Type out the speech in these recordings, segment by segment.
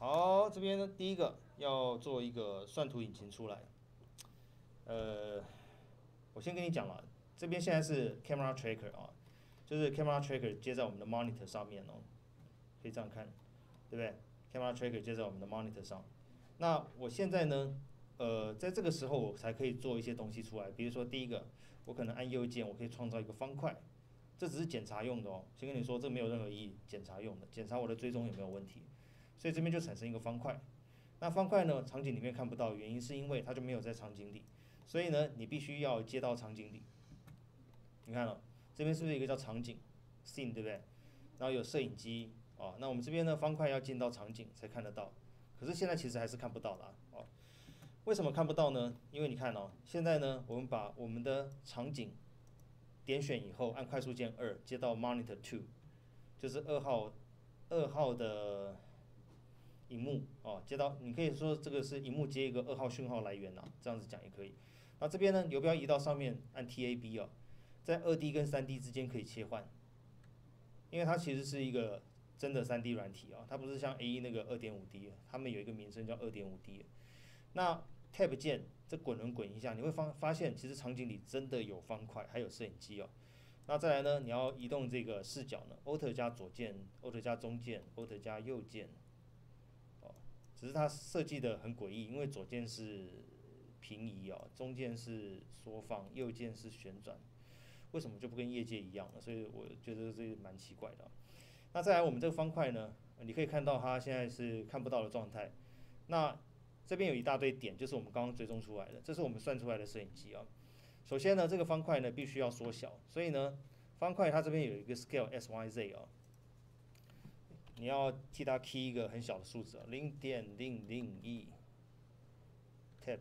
好，这边呢，第一个要做一个算图引擎出来。呃，我先跟你讲了，这边现在是 camera tracker 啊，就是 camera tracker 接在我们的 monitor 上面哦，可以这样看，对不对？camera tracker 接在我们的 monitor 上。那我现在呢，呃，在这个时候我才可以做一些东西出来，比如说第一个，我可能按右键，我可以创造一个方块，这只是检查用的哦。先跟你说，这没有任何意义，检查用的，检查我的追踪有没有问题。所以这边就产生一个方块，那方块呢，场景里面看不到，原因是因为它就没有在场景里，所以呢，你必须要接到场景里。你看了，这边是不是一个叫场景，scene 对不对？然后有摄影机，哦，那我们这边呢，方块要进到场景才看得到，可是现在其实还是看不到的，哦，为什么看不到呢？因为你看哦，现在呢，我们把我们的场景点选以后，按快速键二接到 monitor two，就是二号二号的。荧幕哦，接到你可以说这个是荧幕接一个二号讯号来源呐，这样子讲也可以。那这边呢，游标移到上面，按 TAB 哦，在二 D 跟三 D 之间可以切换，因为它其实是一个真的三 D 软体啊，它不是像 A E 那个二点五 D，他们有一个名称叫二点五 D。那 Tab 键这滚轮滚一下，你会发发现其实场景里真的有方块，还有摄影机哦。那再来呢，你要移动这个视角呢，Alt 加左键，Alt 加中键，Alt 加右键。只是它设计的很诡异，因为左键是平移哦，中间是缩放，右键是旋转，为什么就不跟业界一样了？所以我觉得这蛮奇怪的。那再来，我们这个方块呢，你可以看到它现在是看不到的状态。那这边有一大堆点，就是我们刚刚追踪出来的，这是我们算出来的摄影机啊。首先呢，这个方块呢必须要缩小，所以呢，方块它这边有一个 scale S Y Z 哦。你要替他 key 一个很小的数字啊，零点零零一 tab，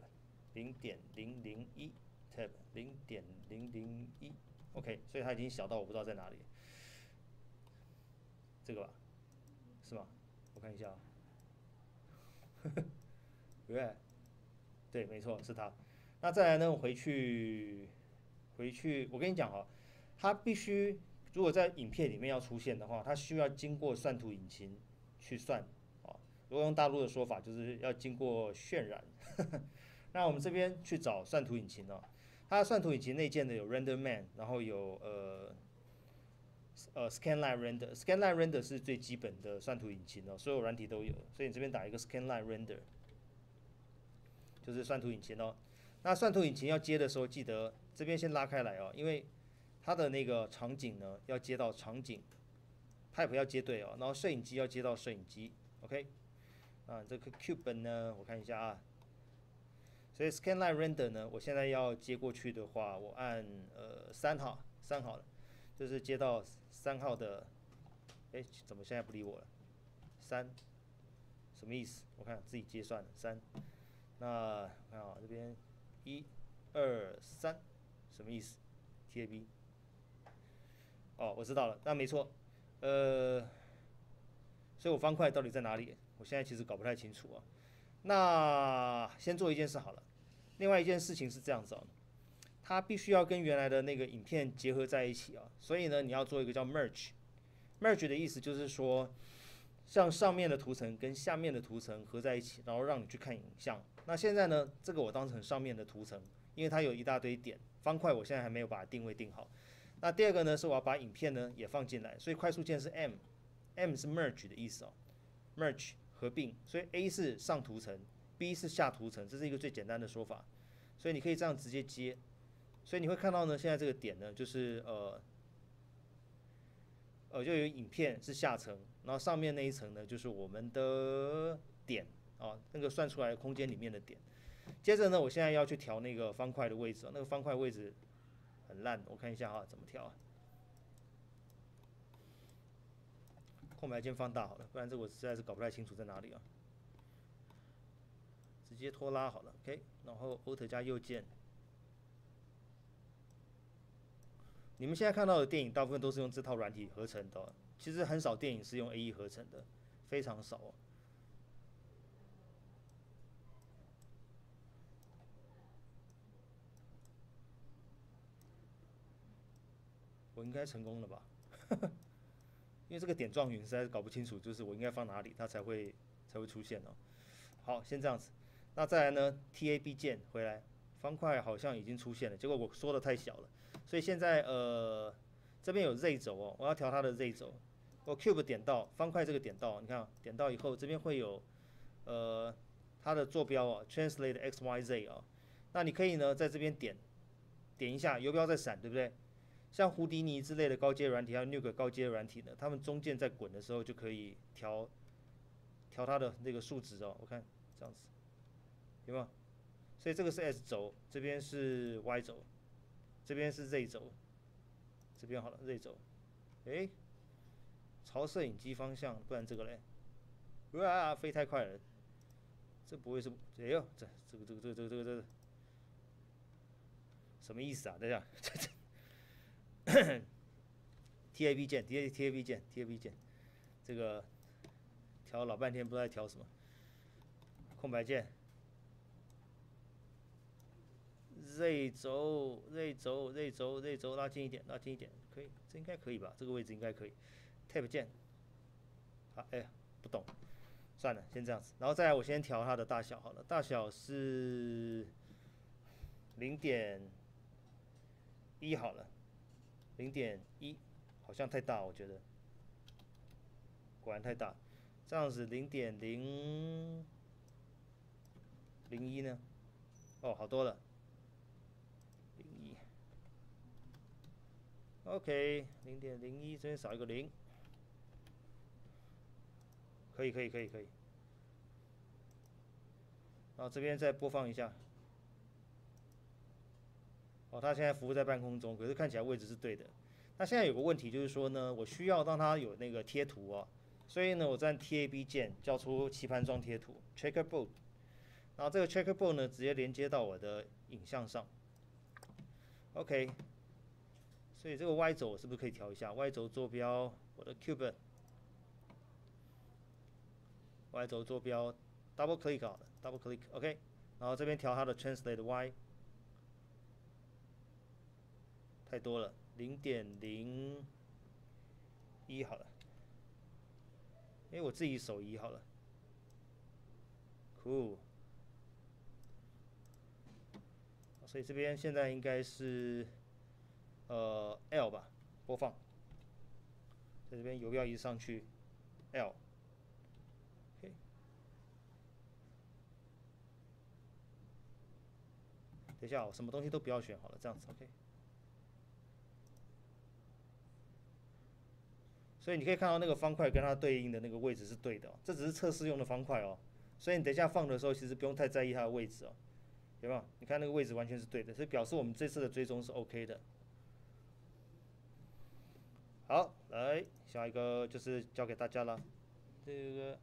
零点零零一 tab，零点零零一，OK，所以它已经小到我不知道在哪里，这个吧，是吗？我看一下，对，对，没错，是它。那再来呢，我回去，回去，我跟你讲哦，它必须。如果在影片里面要出现的话，它需要经过算图引擎去算啊。如果用大陆的说法，就是要经过渲染。那我们这边去找算图引擎呢？它算图引擎内建的有 RenderMan，然后有呃呃 Scanline Render。Scanline Render 是最基本的算图引擎哦，所有软体都有。所以你这边打一个 Scanline Render，就是算图引擎哦。那算图引擎要接的时候，记得这边先拉开来哦，因为它的那个场景呢，要接到场景，pipe 要接对哦，然后摄影机要接到摄影机，OK，啊，这个 cube 呢，我看一下啊，所以 scanline render 呢，我现在要接过去的话，我按呃三号，三号了，就是接到三号的，哎，怎么现在不理我了？三，什么意思？我看自己接算了三，那看啊这边一、二、三，什么意思？tab。哦，我知道了，那没错，呃，所以我方块到底在哪里？我现在其实搞不太清楚啊。那先做一件事好了，另外一件事情是这样子哦，它必须要跟原来的那个影片结合在一起啊。所以呢，你要做一个叫 merge，merge 的意思就是说，像上面的图层跟下面的图层合在一起，然后让你去看影像。那现在呢，这个我当成上面的图层，因为它有一大堆点，方块我现在还没有把它定位定好。那第二个呢，是我要把影片呢也放进来，所以快速键是 M，M 是 merge 的意思哦，merge 合并，所以 A 是上图层，B 是下图层，这是一个最简单的说法，所以你可以这样直接接，所以你会看到呢，现在这个点呢，就是呃，呃，就有影片是下层，然后上面那一层呢，就是我们的点啊，那个算出来空间里面的点，接着呢，我现在要去调那个方块的位置，那个方块位置。很烂，我看一下啊，怎么调啊？空白键放大好了，不然这我实在是搞不太清楚在哪里啊。直接拖拉好了，OK，然后 Alt 加右键。你们现在看到的电影大部分都是用这套软体合成的，其实很少电影是用 A E 合成的，非常少哦。我应该成功了吧？因为这个点状云实在是搞不清楚，就是我应该放哪里，它才会才会出现哦。好，先这样子。那再来呢？Tab 键回来，方块好像已经出现了，结果我说的太小了，所以现在呃这边有 Z 轴哦，我要调它的 Z 轴。我 Cube 点到方块这个点到，你看点到以后，这边会有呃它的坐标哦，Translate X Y Z 啊。那你可以呢在这边点点一下，游标在闪，对不对？像胡迪尼之类的高阶软体，还有 Nuke 高阶软体呢，他们中间在滚的时候就可以调调它的那个数值哦。我看这样子，有没有？所以这个是 S 轴，这边是 Y 轴，这边是 Z 轴，这边好了 Z 轴，诶，朝摄影机方向，不然这个嘞，哇，飞太快了，这不会是？哎呦，这这个这个这个这个这个这个什么意思啊？等下，这这。T A B 键，T A T A B 键，T A B 键，这个调老半天不知道在调什么。空白键，Z 轴，Z 轴，Z 轴，Z 轴，拉近一点，拉近一点，可以，这应该可以吧？这个位置应该可以。Tab 键，好，哎，不懂，算了，先这样子。然后再来，我先调它的大小好了，大小是零点一好了。零点一，好像太大，我觉得，果然太大。这样子零点零零一呢？哦，好多了，零一。OK，零点零一，这边少一个零，可以，可以，可以，可以。然后这边再播放一下。哦，它现在浮在半空中，可是看起来位置是对的。那现在有个问题就是说呢，我需要让它有那个贴图哦，所以呢，我在 Tab 键叫出棋盘状贴图 Checkerboard，然后这个 Checkerboard 呢直接连接到我的影像上。OK，所以这个 Y 轴我是不是可以调一下？Y 轴坐标我的 Cube，Y 轴坐标 Double Click 好了，Double Click，OK，然后这边调它的 Translate Y。太多了，零点零一好了，哎，我自己手移好了，cool，所以这边现在应该是呃 L 吧，播放，在这边游标移上去 L，等一下，我什么东西都不要选好了，这样子 OK。所以你可以看到那个方块跟它对应的那个位置是对的，这只是测试用的方块哦。所以你等一下放的时候，其实不用太在意它的位置哦，有没有？你看那个位置完全是对的，所以表示我们这次的追踪是 OK 的。好，来下一个就是交给大家了，这个